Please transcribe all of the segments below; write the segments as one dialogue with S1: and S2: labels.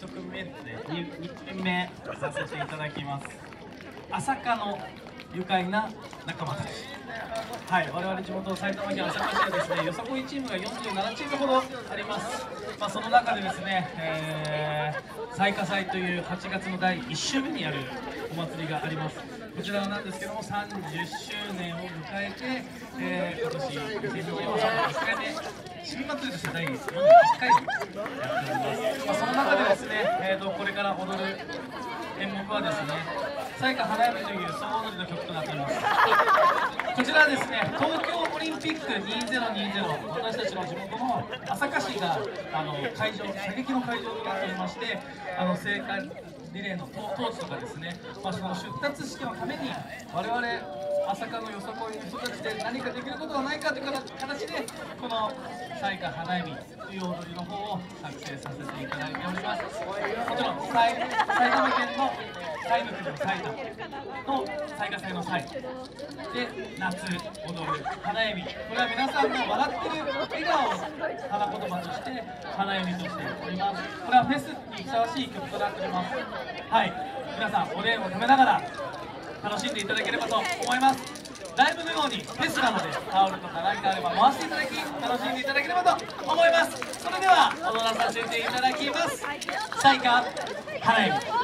S1: 曲目ですね。2, 2点目させていただきます。朝霞の愉快な仲間たち。はい我々地元埼玉県朝霞市はですねよさこいチームが47チームほどあります。まあ、その中でですね、えー、彩花祭という8月の第1週目にやるお祭りがあります。こちらなんですけども30周年を迎えて、えー、今年2023年1回目新祭りとして第1回。やっております、まあ、その中でですね、えーと、これから踊る演目はですね彩花花嫁という総踊りの曲となっております。こちらはですね東京オリンピック2020私たちの地元の朝霞市があの会場射撃の会場となっておりましてあの聖火リレーの当時とかですね、まあ、その出発式のために我々朝霞のよさこいの人たちで何かできることはないかという形でこの彩花花弓という踊りの方を作成させていただいております。もちろん埼玉県の彩の国の彩だの彩花祭の祭で夏踊る花弓これは皆さんの笑ってる笑顔を花言葉として花弓としておりますこれはフェスにふさわしい曲となっておりますはい皆さんおでんを食べながら楽しんでいただければと思います。ライブのようにフェスなのでタオルとか何かあれば回していただき楽しんでいただければと思います。それでは踊らさせていただきます。彩花花弓よ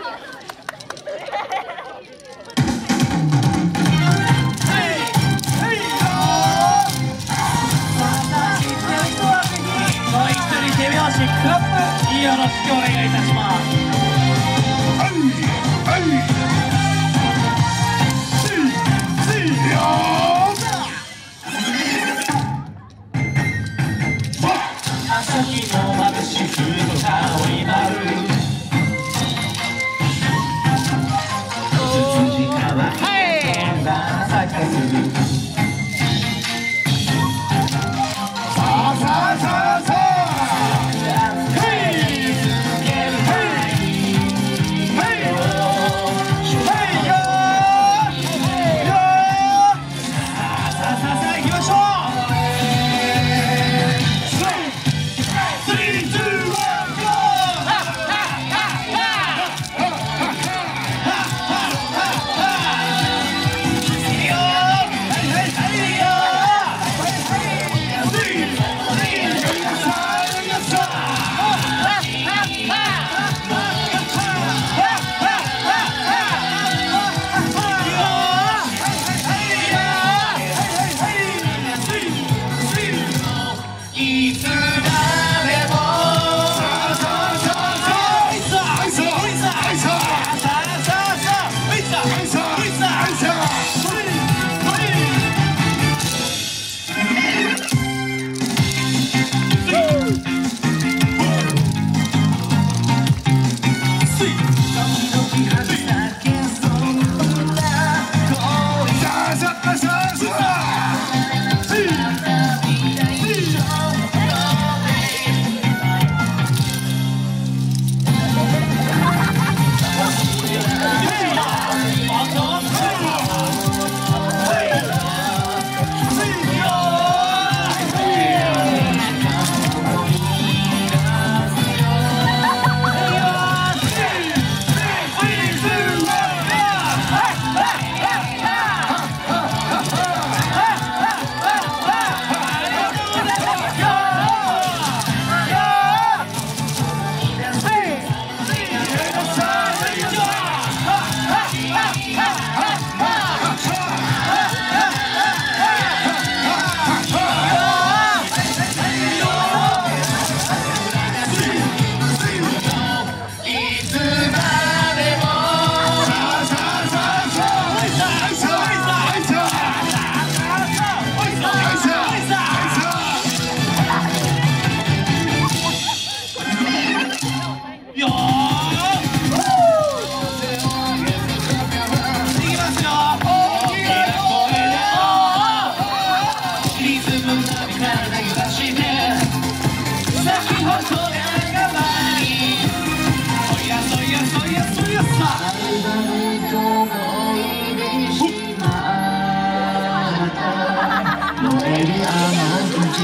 S1: お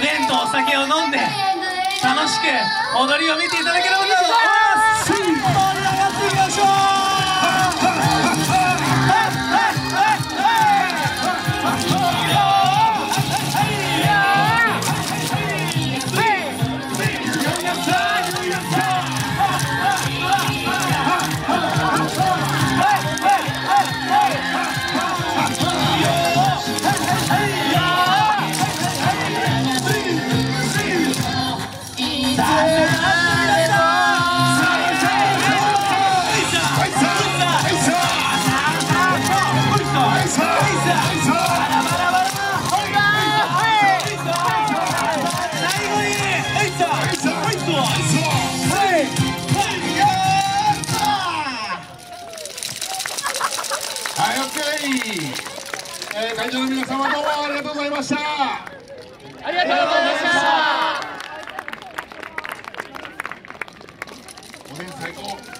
S1: でんとお酒を飲んで楽しく踊りを見ていただければと思います。
S2: の皆様どうもありがとうございました。
S3: ありがとうございました。おん最高